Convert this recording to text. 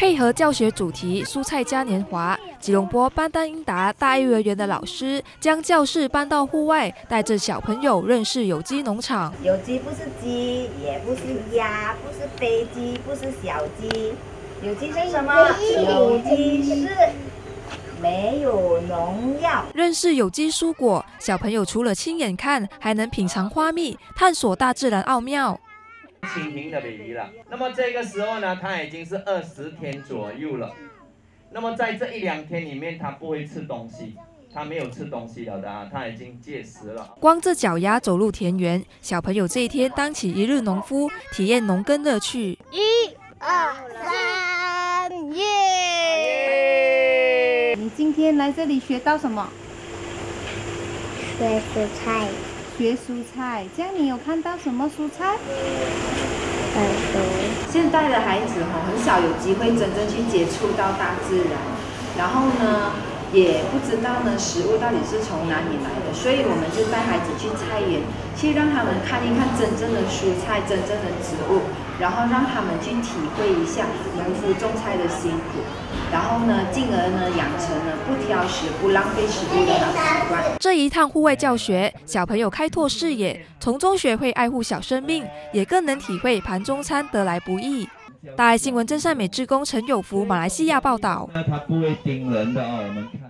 配合教学主题“蔬菜嘉年华”，吉隆坡班丹英达大幼儿园的老师将教室搬到户外，带着小朋友认识有机农场。有机不是鸡，也不是鸭，不是飞机，不是小鸡。有机是什么？有机是没有农药。认识有机蔬果，小朋友除了亲眼看，还能品尝花蜜，探索大自然奥妙。蜻蜓的 baby 了，那么这个时候呢，它已经是二十天左右了。那么在这一两天里面，它不会吃东西，它没有吃东西了的啊，它已经戒食了。光着脚丫走入田园，小朋友这一天当起一日农夫，体验农耕乐趣。一、二、三，耶！你今天来这里学到什么？学蔬菜。学蔬菜，这样你有看到什么蔬菜？很多。现在的孩子哈，很少有机会真正去接触到大自然，然后呢，也不知道呢食物到底是从哪里来的，所以我们就带孩子去菜园，去让他们看一看真正的蔬菜、真正的植物，然后让他们去体会一下农夫种菜的辛苦。然后呢，进而呢，养成了不挑食、不浪费食物的好习惯。这一趟户外教学，小朋友开拓视野，从中学会爱护小生命，也更能体会盘中餐得来不易。大爱新闻真善美志工陈有福，马来西亚报道。那他不会盯人的哦，我们看。